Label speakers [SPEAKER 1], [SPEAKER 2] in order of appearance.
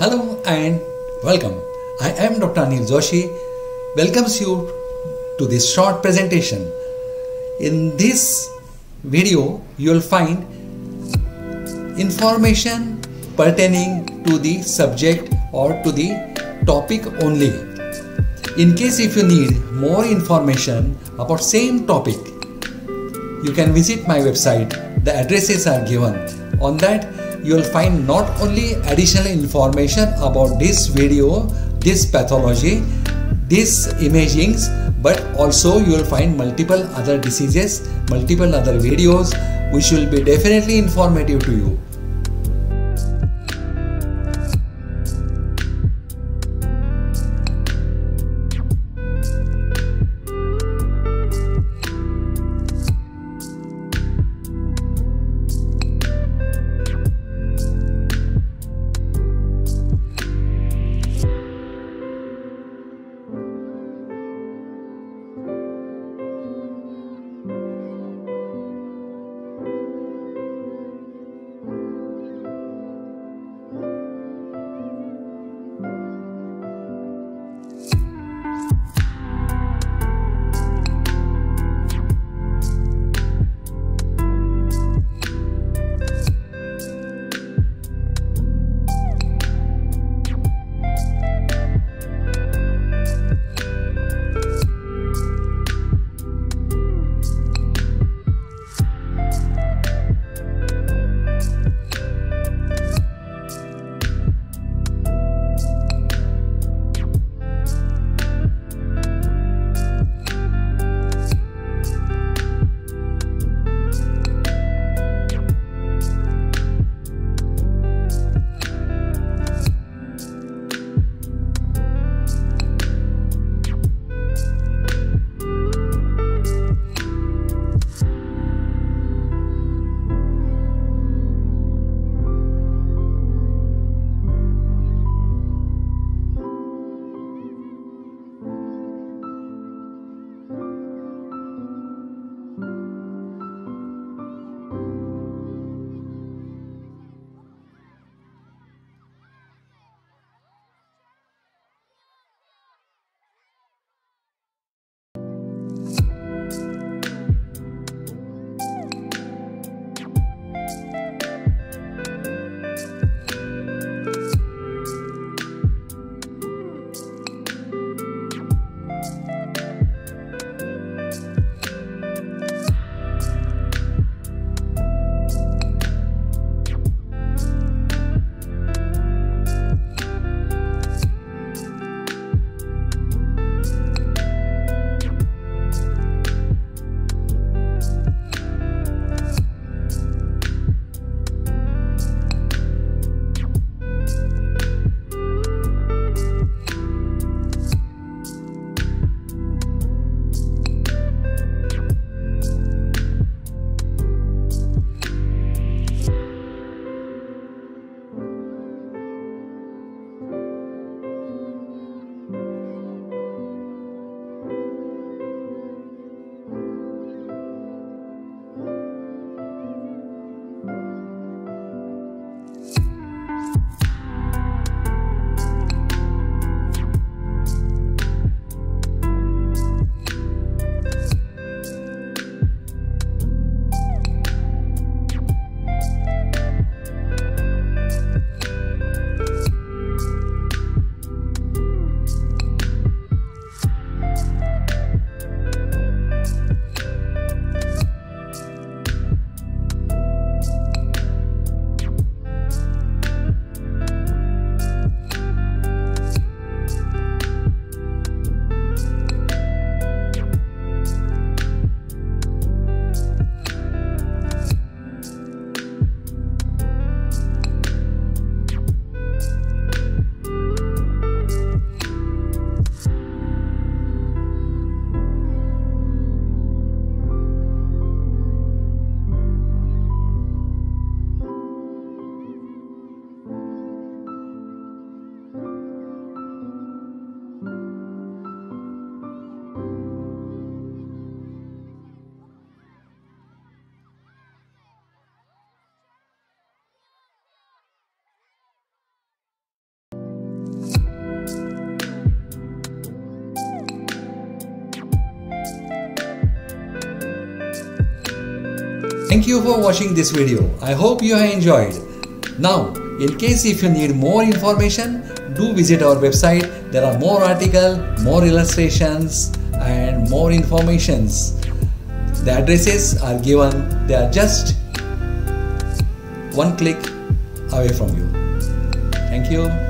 [SPEAKER 1] Hello and welcome. I am Dr. Anil Joshi. Welcomes you to this short presentation. In this video, you will find information pertaining to the subject or to the topic only. In case if you need more information about same topic, you can visit my website. The addresses are given. On that, you will find not only additional information about this video, this pathology, these imagings, but also you will find multiple other diseases, multiple other videos which will be definitely informative to you. Thank you for watching this video. I hope you have enjoyed. Now, in case if you need more information, do visit our website. There are more articles, more illustrations and more informations. The addresses are given. They are just one click away from you. Thank you.